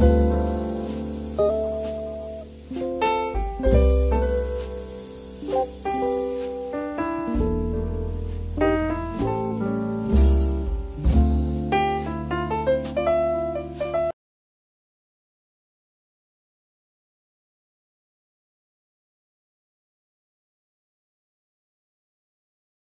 you